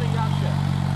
Including round trip.